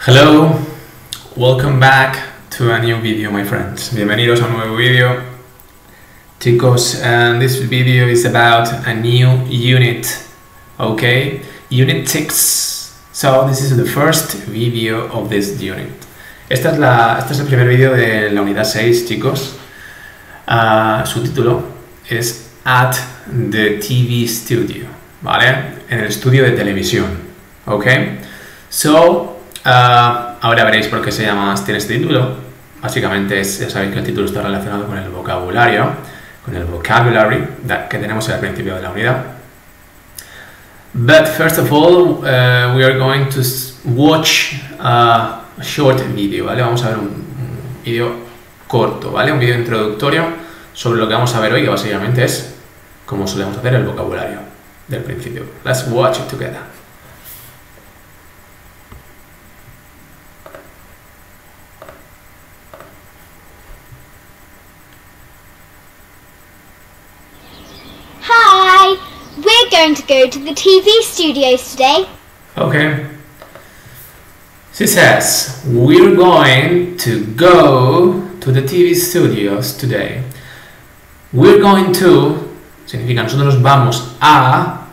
Hello, welcome back to a new video, my friends. Bienvenidos a un nuevo video. Chicos, and this video is about a new unit, okay? Unit 6. So, this is the first video of this unit. Esta es la, este es el primer vídeo de la unidad 6, chicos. Ah, su título es At the TV Studio, ¿vale? En el estudio de televisión, ¿ok? So, ah, ahora veréis por qué se llama, tiene este título. Básicamente es, ya sabéis que el título está relacionado con el vocabulario, con el vocabulary que tenemos al principio de la unidad. But first of all, uh, we are going to watch a short video, ¿vale? Vamos a ver un, un vídeo corto, ¿vale? Un vídeo introductorio sobre lo que vamos a ver hoy, que básicamente es cómo solemos hacer el vocabulario del principio. Let's watch it together. Going to go to the TV studios today. Okay. She says, We're going to go to the TV studios today. We're going to significa nosotros vamos a,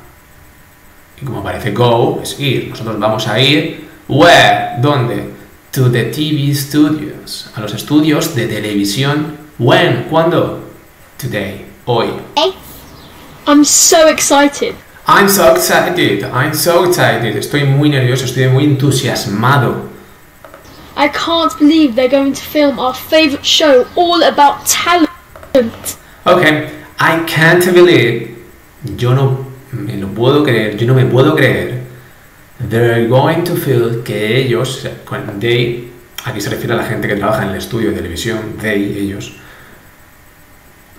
y como aparece go, es ir. Nosotros vamos a ir, where, ¿dónde? To the TV studios, a los estudios de televisión. When, ¿cuándo? Today, hoy. I'm so excited. I'm so excited, I'm so excited. Estoy muy nervioso, estoy muy entusiasmado. I can't believe they're going to film our favourite show all about talent. Okay, I can't believe. Yo no me lo puedo creer, yo no me puedo creer. They're going to feel que ellos, they, aquí se refiere a la gente que trabaja en el estudio de televisión, they, ellos.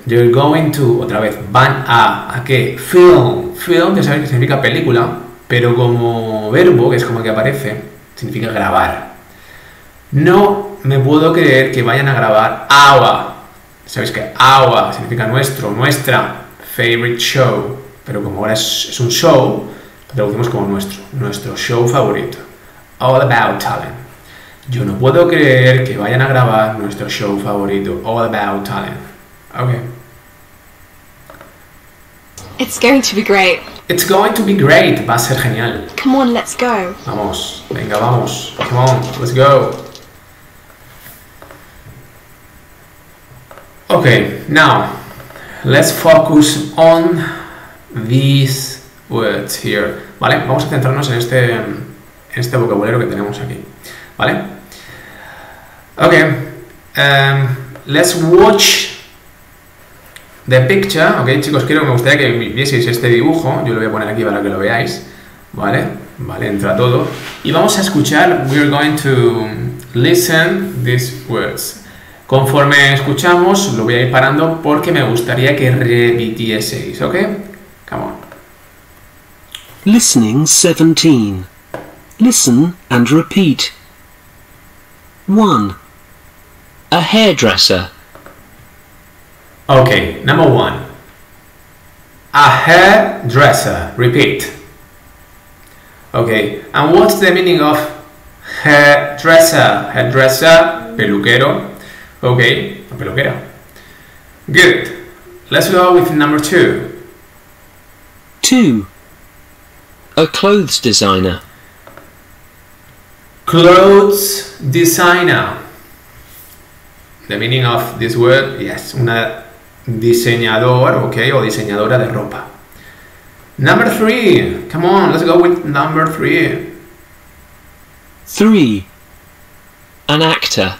They're going to, otra vez, van a, ¿a qué? Film. Film, ya sabéis que significa película, pero como verbo, que es como que aparece, significa grabar. No me puedo creer que vayan a grabar our. Sabéis que our significa nuestro, nuestra favorite show, pero como ahora es, es un show, lo traducimos como nuestro, nuestro show favorito. All about talent. Yo no puedo creer que vayan a grabar nuestro show favorito, All About Talent. Okay. It's going to be great. It's going to be great. Va a ser genial. Come on, let's go. Vamos, venga, vamos. Come on, let's go. Okay, now let's focus on these words here. ¿Vale? Vamos a centrarnos en este, en este vocabulario que tenemos aquí. ¿Vale? Okay, um, let's watch the picture. Ok, chicos, quiero me gustaría que vieseis este dibujo. Yo lo voy a poner aquí para que lo veáis. ¿Vale? Vale, entra todo. Y vamos a escuchar, we're going to listen these words. Conforme escuchamos, lo voy a ir parando porque me gustaría que repitieseis, ¿ok? Come on. Listening 17. Listen and repeat. 1. A hairdresser. Okay, number one. A hairdresser. Repeat. Okay, and what's the meaning of hairdresser? Hairdresser, peluquero. Okay, a peluquera. Good. Let's go with number two. 2. A clothes designer. Clothes designer. The meaning of this word, yes, una diseñador, okay, o diseñadora de ropa. Number three. Come on, let's go with number three. 3. An actor.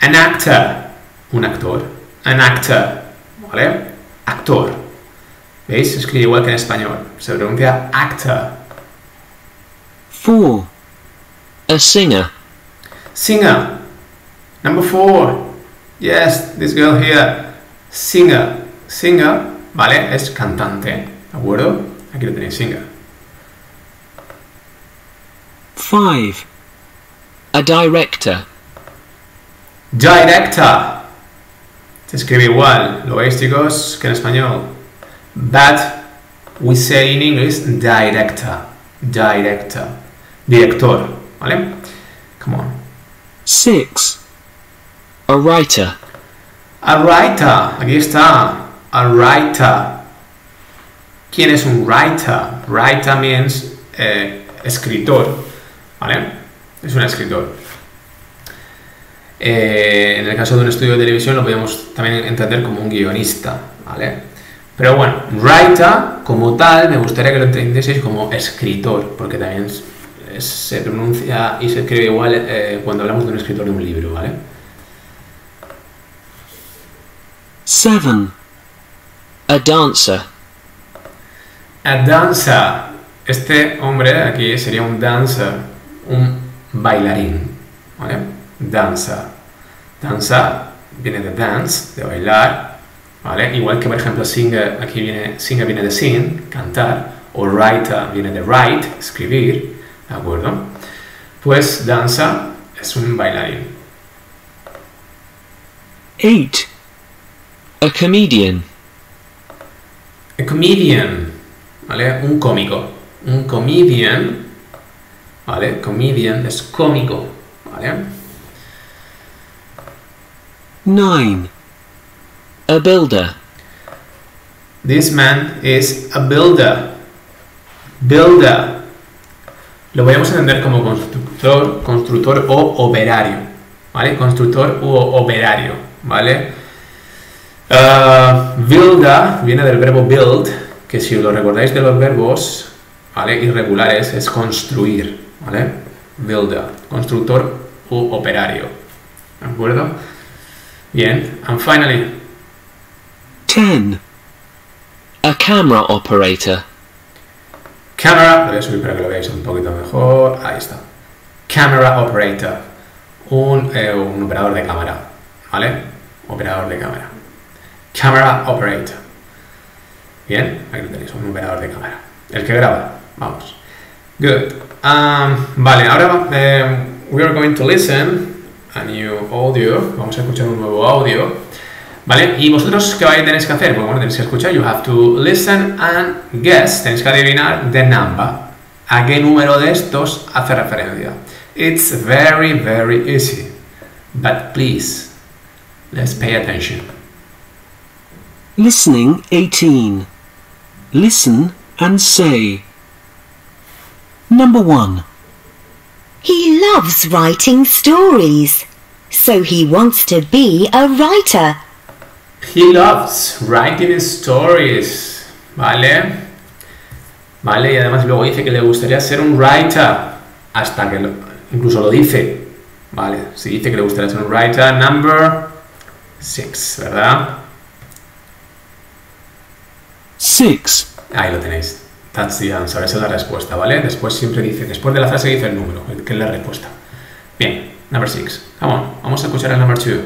An actor. Un actor. An actor. ¿Vale? Actor. ¿Veis? Se escribe igual que en español. Se pronuncia actor. 4. A singer. Singer. Number four. Yes, this girl here. Singer. Singer, ¿vale? Es cantante. ¿De acuerdo? Aquí lo tenéis, singer. 5. A director. Director. Se escribe igual. ¿Lo veis, chicos? Que en español. But we say in English director. Director. director, ¿vale? Come on. 6. A writer. A writer, aquí está. A writer. ¿Quién es un writer? Writer means eh, escritor, ¿vale? Es un escritor. Eh, en el caso de un estudio de televisión lo podemos también entender como un guionista, ¿vale? Pero bueno, writer como tal me gustaría que lo entendieseis como escritor, porque también se pronuncia y se escribe igual eh, cuando hablamos de un escritor de un libro, ¿vale? 7. A dancer. A dancer. Este hombre aquí sería un dancer, un bailarín, ¿vale? Dancer. Danza viene de dance, de bailar, ¿vale? Igual que por ejemplo singer, aquí viene, singer viene de sing, cantar, o writer viene de write, escribir, ¿de acuerdo? Pues danza es un bailarín. 8. A comedian. A comedian, ¿vale? Un cómico. Un comedian, ¿vale? Comedian es cómico, ¿vale? 9. A builder. This man is a builder. Builder. Lo podemos entender como constructor, constructor o operario. ¿Vale? Constructor u operario. ¿Vale? Ah, builder viene del verbo build, que si lo recordáis de los verbos ¿vale? irregulares es construir. ¿Vale? Builder. Constructor u operario. ¿De acuerdo? Bien. And finally, 10. A camera operator. Camera, lo voy a subir para que lo veáis un poquito mejor. Ahí está. Camera operator. Un, eh, un operador de cámara. ¿Vale? Operador de cámara. Camera operator. Bien, ahí lo tenéis, un operador de cámara. El que graba. Vamos. Good. Um, vale, ahora eh, we are going to listen a new audio. Vamos a escuchar un nuevo audio. ¿Vale? ¿Y vosotros qué tenéis que hacer? Pues bueno, tenéis que escuchar. You have to listen and guess. Tenéis que adivinar the number. ¿A qué número de estos hace referencia? It's very, very easy. But please, let's pay attention. Listening 18. Listen and say. Number 1. He loves writing stories, so he wants to be a writer. He loves writing stories. ¿Vale? ¿Vale? Y además luego dice que le gustaría ser un writer. Hasta que lo- incluso lo dice. ¿Vale? Si dice que le gustaría ser un writer. Number 6, ¿verdad? 6. Ahí lo tenéis. That's the answer. Esa es la respuesta, ¿vale? Después siempre dice, después de la frase dice el número, que es la respuesta. Bien, number 6. Come on, vamos a escuchar el number 2.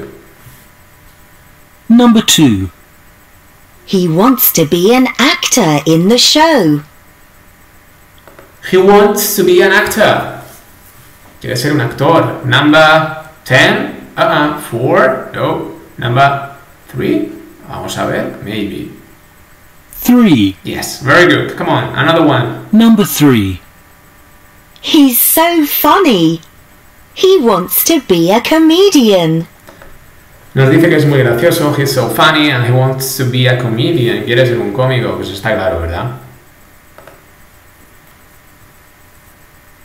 Number 2. He wants to be an actor in the show. He wants to be an actor. Quiere ser un actor. Number 10. Uh-uh. 4. No. Number 3. Vamos a ver. Maybe. 3. Yes. Very good. Come on. Another one. Number 3. He's so funny. He wants to be a comedian. Nos dice que es muy gracioso. He's so funny and he wants to be a comedian. Quiere ser un cómico. Pues está claro, ¿verdad?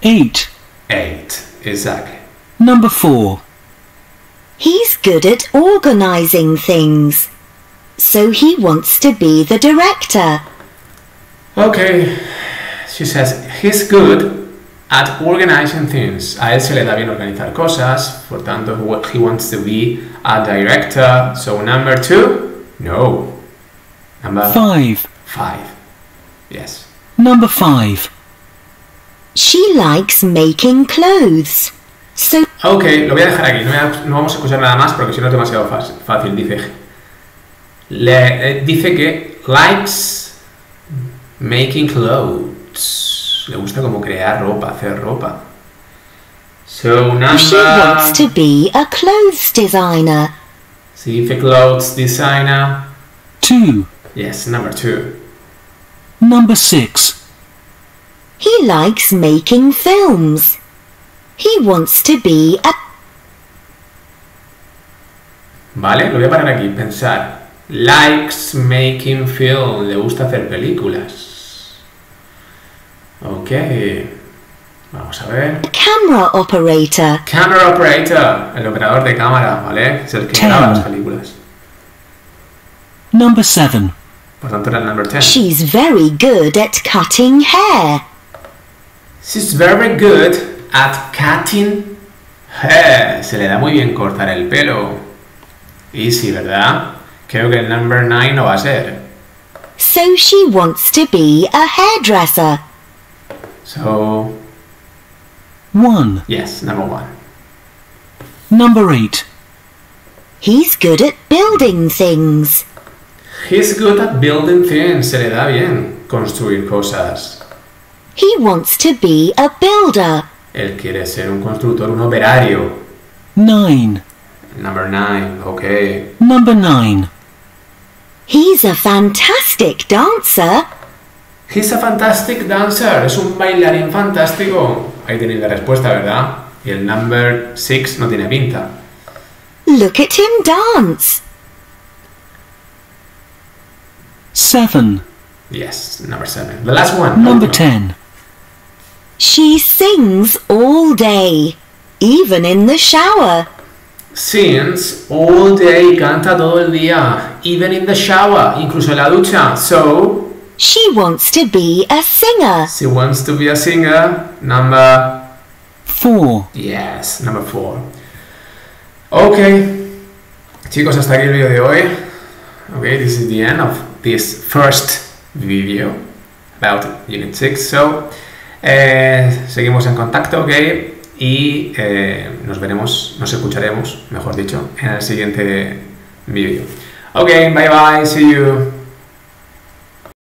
8. 8. Exactly. Number 4. He's good at organizing things, so he wants to be the director. Okay. She says he's good at organizing things. A él se le da bien organizar cosas, por tanto, he wants to be a director. So number two, no. Number 5. five, yes. Number 5. She likes making clothes, so Ok, lo voy a dejar aquí. No, voy a- no vamos a escuchar nada más porque si no es demasiado fácil. fácil dice, le, eh, dice que likes making clothes. Le gusta como crear ropa, hacer ropa. So number. she wants to be a clothes designer. Si dice clothes designer. 2. Yes, number two. Number 6. He He likes making films. He wants to be a Vale, lo voy a parar aquí. Pensar. Likes making film. Le gusta hacer películas. Ok. Vamos a ver. camera operator. Camera operator. El operador de cámara, ¿vale? Es el que Ten. graba las películas. Number 7. Por tanto, era el number 10. She's very good at cutting hair. She's very good at cutting hair. Se le da muy bien cortar el pelo. Easy, ¿verdad? Creo que el number 9 no va a ser. So she wants to be a hairdresser. So, 1. yes, number 1. Number 8. He's good at building things. He's good at building things. Se le da bien construir cosas. He wants to be a builder. Él quiere ser un constructor, un operario. 9. Number 9, ok. Number 9. He's a fantastic dancer. He's a fantastic dancer. Es un bailarín fantástico. Ahí tenéis la respuesta, ¿verdad? Y el number 6 no tiene pinta. Look at him dance. 7. Yes, number 7. The last one. Number 10. She sings all day, even in the shower. Sings all day, canta todo el día. Even in the shower, incluso en la ducha. So, She wants to be a singer. she wants to be a singer. Number 4. Yes, number four. Ok, chicos, hasta aquí el vídeo de hoy. Okay, this is the end of this first video about Unit 6. So, eh, seguimos en contacto, ok, y eh, nos veremos, nos escucharemos, mejor dicho, en el siguiente vídeo. Ok, bye bye, see you.